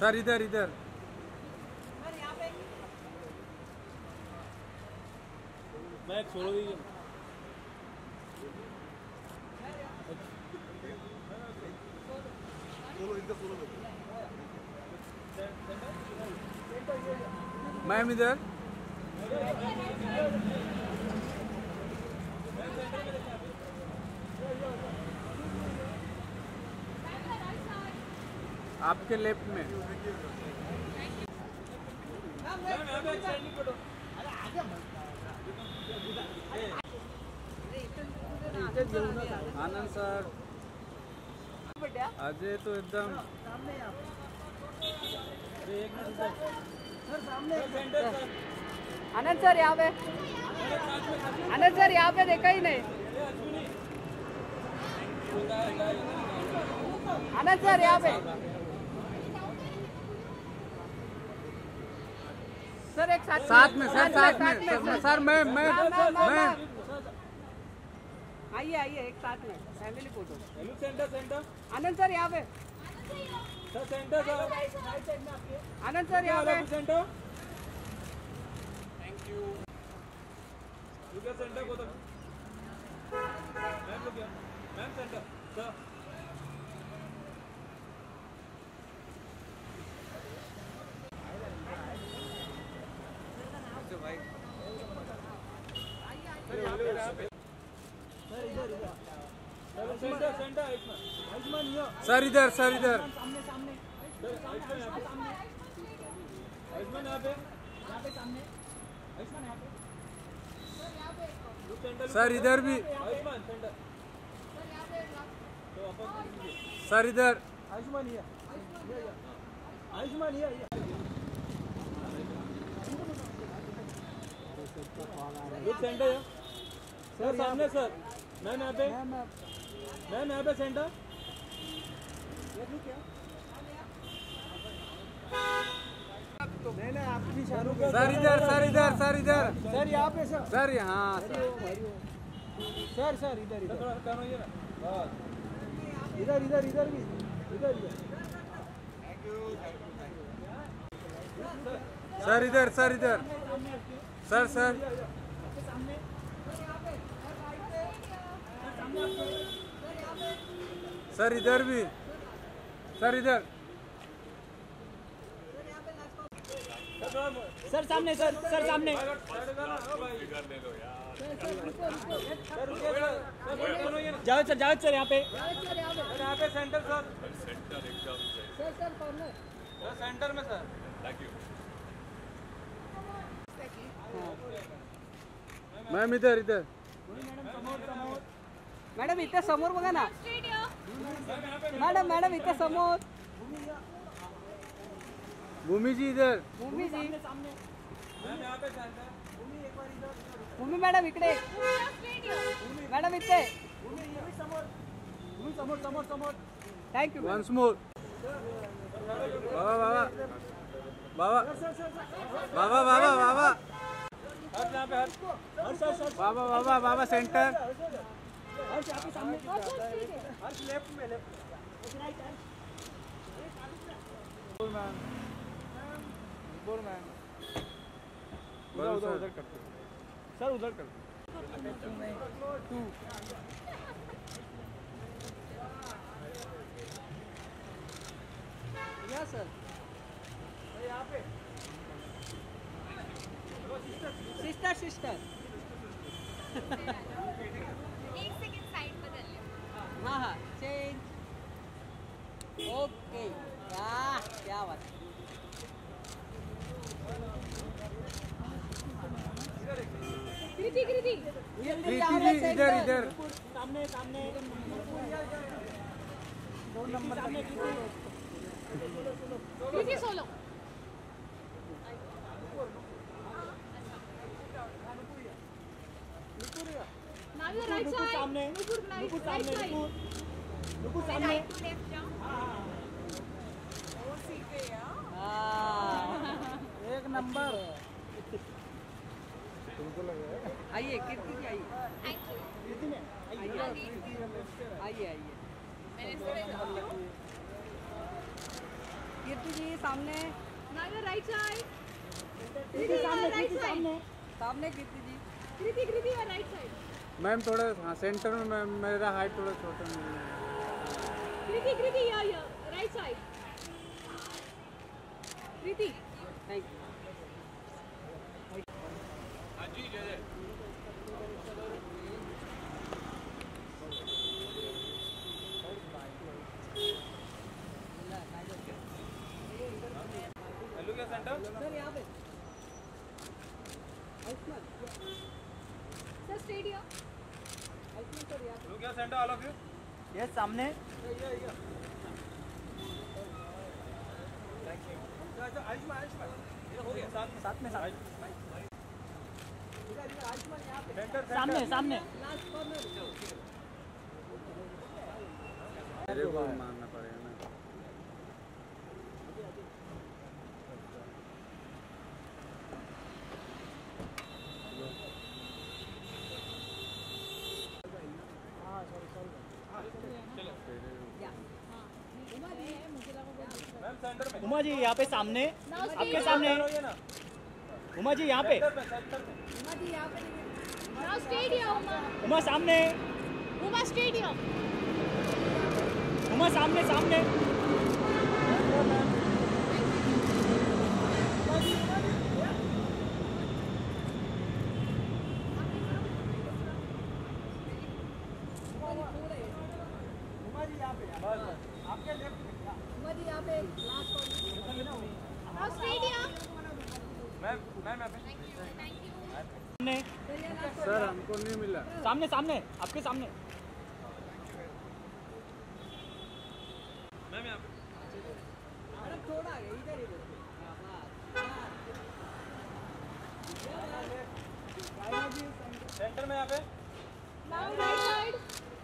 Sir इधर इधर। मैं छोड़ दीजिए मैम इधर। आपके लेफ़्ट में। आनंद सर। अजय तो एकदम। आनंद सर यहाँ पे। आनंद सर यहाँ पे देखा ही नहीं। आनंद सर यहाँ पे। सर एक साथ साथ में सर साथ में सर, मैं मैं। मैम, मैम, मैम, मैं। आइए आइए एक साथ में family photo hello centre centre Anand sir यहाँ पे। Sir centre sir. Anand sir यहाँ पे। Centre thank you look centre को तो। Ma'am look ma'am centre sir centre centre Ayushmann Ayushmann here sir इधर सर इधर। सर इधर भी। सर इधर। सेंटर सर, सामने, सर। मैम यहाँ पे। मैम यहाँ पे सेंटर नहीं नहीं आपकी शाहरुख सर इधर सर इधर सर इधर। सर यहाँ पे सर। सर यहाँ सर। सर सर इधर इधर। इधर इधर इधर भी। इधर। सर इधर सर इधर। Sir sir. सर इधर भी। सर इधर। सर सामने सर सर सामने। जावेद सर जावेद सर यहाँ पे। यहाँ पे सेंटर सर। सर सेंटर में सर। मैम इधर इधर। मॅडम इथे समोर बघा ना। मॅडम मॅडम इथे समोर भूमि जी इधर भूमी जी भूमी मॅडम इकडे मॅडम इथे समोर समोर thank you once more Baba Baba Baba Baba Baba Baba Baba Baba Baba centre here यहाँ पे सामने हर लेफ़्ट में लेफ़्ट उधर उधर उधर करते सर उधर करते या सर यहाँ पे सिस्टर सिस्टर एक सेकंड साइड बदल लो हाँ हाँ चेंज ओके क्या क्या बात कृति कृति इधर इधर सामने सामने दो नंबर सामने कृति सोलो Side. सामने right सामने नुपुर Then सामने. हाँ, एक नंबर आइए कीर्ति जी आइए Thank you. कितने आइए आइए कीर्ति जी सामने side. कीर्ति सामने कीर्ति side. सामने सामने Kirti ji Kriti, your right side. Ma'am थोड़े हाँ सेंटर में मैम मेरा हाइट थोड़ा छोटा मिल रहा है हाँ जी जय जय। आयुष्मान सर यहाँ हेलो क्या सेंटर ऑल ऑफ़ यू ये सामने अच्छा आयुष्मान आयुष्मान ये हो गया। साथ में साथ में। साथ इधर इधर आयुष्मान यहाँ पे सेंटर सामने। सामने लास्ट कॉर्नर मेरे को मारना उमा जी, यहाँ पे सामने आपके सामने उमा जी, यहाँ पे. उमा सामने straight here. उमा सामने सामने उमा जी सर हमको नहीं मिला। सामने सामने आपके सामने। मैम यहाँ पे थोड़ा इधर इधर सेंटर में यहाँ पे.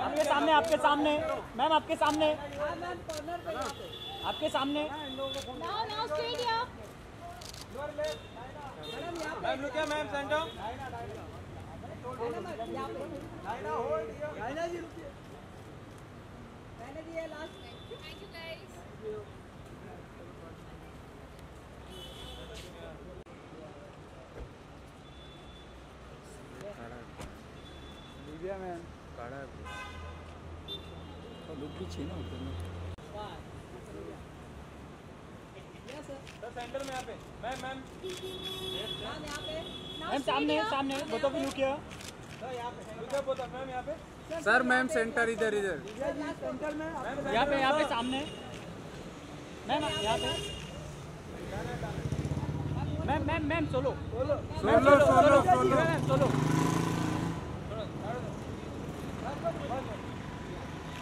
आपके सामने आपके सामने। मैम आपके सामने। हाँ आपके सामने। Ma'am ma'am centre. Divya ma'am काढ़ा है ना हैं सेंटर में यहाँ पे। Ma'am ma'am. मैम सामने. सामने यू क्या। बोलता मैम यहाँ पे। सर मैम सेंटर इधर इधर। यहाँ पे यहाँ पे सामने। मैम यहाँ पे। Ma'am ma'am ma'am solo. Solo solo solo. Solo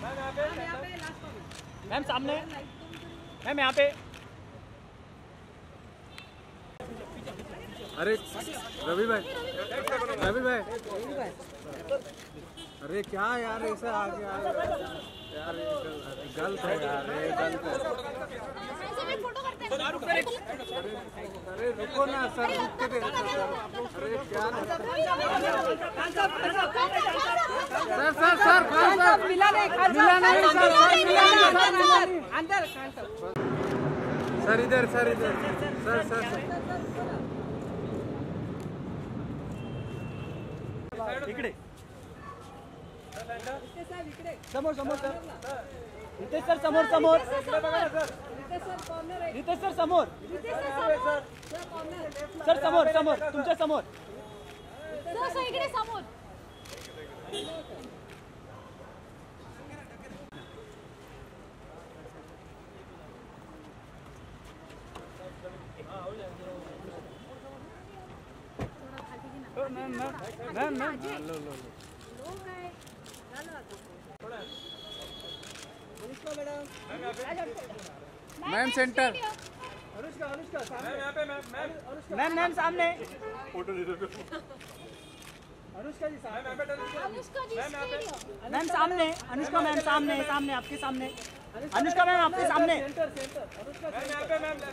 ma'am यहाँ पे यहाँ पे लास्ट कॉर्नर मैम सामने। मैम यहाँ पे। अरे रवि भाई। रवि भाई। अरे क्या यार ऐसा आ गया यार गलत है यार गलत है। हैं अरे रुको ना सर रुक के अरे क्या sir sir sir Khan sir मिला नहीं खान मिला नहीं सर सर मिला नहीं अंदर खान साहब सर इधर सर इधर सर सर सर इकडे समोर समोर सर रितेश सर समोर समोर. रितेश सर समोर. सर समोर समोर. तुमच्या समोर. इकडे समोर ma'am ma'am ma'am. Anushka madam ma'am centre. Anushka Anushka ma'am यहाँ पे मैम मैम मैम मैम सामने अनुष्का जी मैम यहाँ पे। टर्न अनुष्का जी मैम सामने अनुष्का मैम सामने सामने आपके सामने। अनुष्का मैम आपके सामने। Centre centre. अनुष्का मैम यहाँ पे मैम में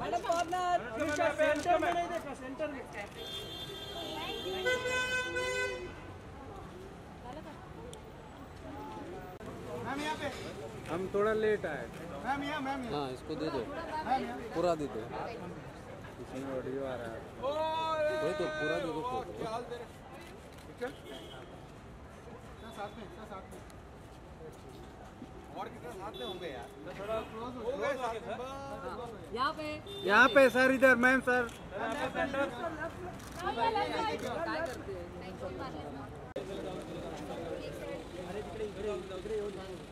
अनुष्का मैम पे नहीं देखा सेंटर में। हम थोड़ा लेट आए मैम यहाँ मैम हाँ इसको दे दो पूरा दे दो इसमें ऑडियो आ रहा है वही तो पूरा दे दो साथ में साथ में और कितने साथ में होंगे यार थोड़ा क्लोज हो गए यहाँ पे यहाँ पे सर इधर मैम सर सोरा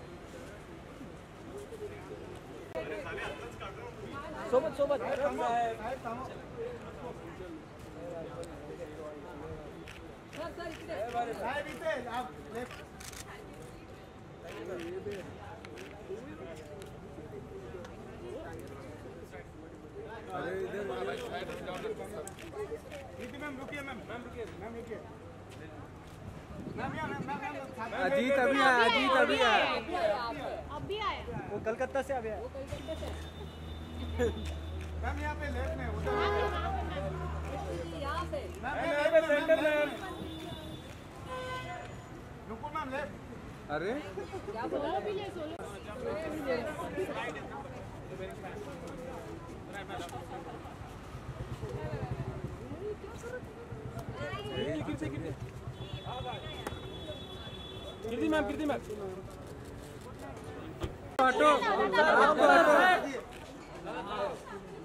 सर इकडे साहेब इथे आप लेफ़्ट। अरे इधर मैम रुकिए मैम मैम रुकिए मैम रुकिए। अजीत अभी अजीत अभी अभी आया। वो कलकत्ता से अभी आया। वो कलकत्ता से। मैम यहाँ पे लेफ़्ट में उधर यहाँ पे। मैम यहाँ पे सेंटर में। रुको मैम लेफ़्ट अरे। सोलो भी ले सोलो। हटो आप हटो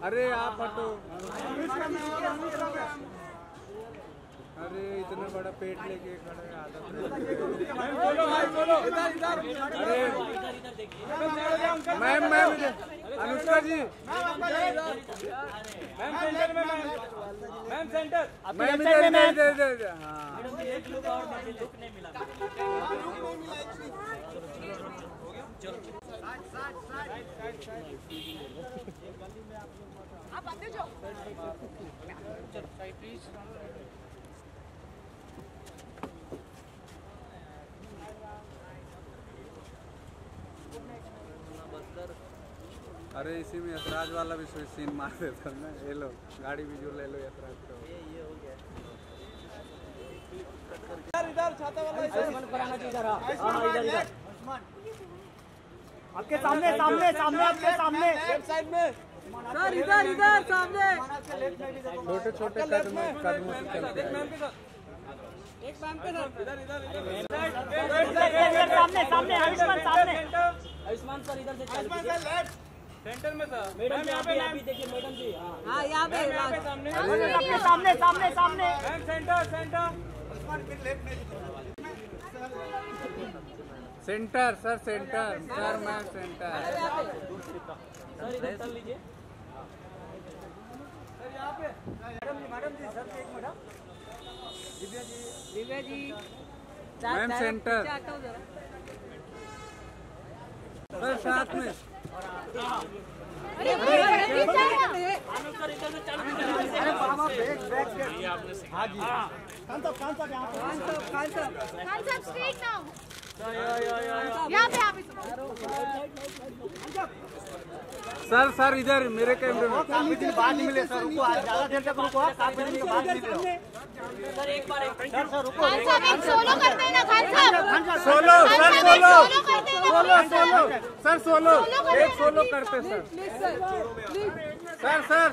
अरे आप हटो अरे इतना बड़ा पेट लेके खड़े हैं, अरे ma'am ma'am Anushka ji. Ma'am इधर इधर इधर इधर इधर हाँ। अरे इसी में यशराज वाला भी सीन मार देता ना। ये लो गाड़ी भी जो ले लो यशराज का। कराना चाहिए इधर हाँ इधर इधर। आपके सामने सामने सामने आपके सामने। सर इधर इधर सामने। छोटे छोटे कदम कदमों एक मैम पे सर इधर इधर इधर। सामने सामने आयुष्मान सामने आयुष्मान सर इधर से चल मैडम जी आप भी आप भी देखिए मैडम जी हाँ। हाँ यहाँ पे आपके सामने। सामने सामने centre sir centre sir ma'am centre. Sir इधर चल लीजिए मैडम जी मैडम जी सर एक minute Divya ji ma'am centre. पीछे हटाओ जरा सर साथ में। अरे रणदीप जाएगा खान साहब खान साहब। यहाँ पे खान साहब खान साहब स्ट्रेट नाउ यहाँ पे आप सर सर इधर मेरे कैमरे में। काफ़ी दिन बाद मिले सर रुको आज ज़्यादा देर तक रुको काफ़ी दिन के बाद मिले। सर एक बार एक सर सर रुको। खान साहब एक सोलो करते हैं ना खान साहब। Solo Khan sir solo solo करते हैं ना सोलो सोलो सर सोलो एक सोलो करते sir please sir sir sir